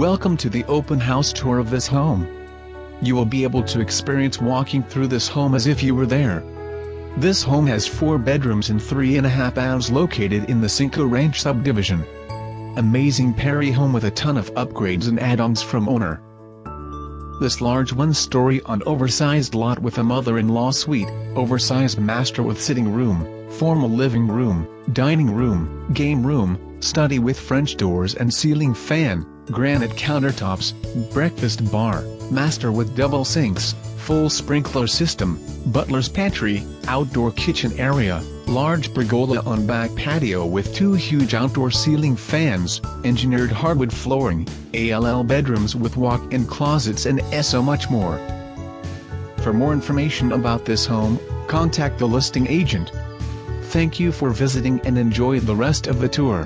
Welcome to the open house tour of this home. You will be able to experience walking through this home as if you were there. This home has four bedrooms and three and a half baths located in the Cinco Ranch subdivision. Amazing Perry home with a ton of upgrades and add-ons from owner. This large one-story on oversized lot with a mother-in-law suite, oversized master with sitting room, formal living room, dining room, game room, study with French doors and ceiling fan, granite countertops, breakfast bar, master with double sinks, full sprinkler system, butler's pantry, outdoor kitchen area, large pergola on back patio with two huge outdoor ceiling fans, engineered hardwood flooring, ALL bedrooms with walk-in closets and so much more. For more information about this home, contact the listing agent. Thank you for visiting and enjoy the rest of the tour.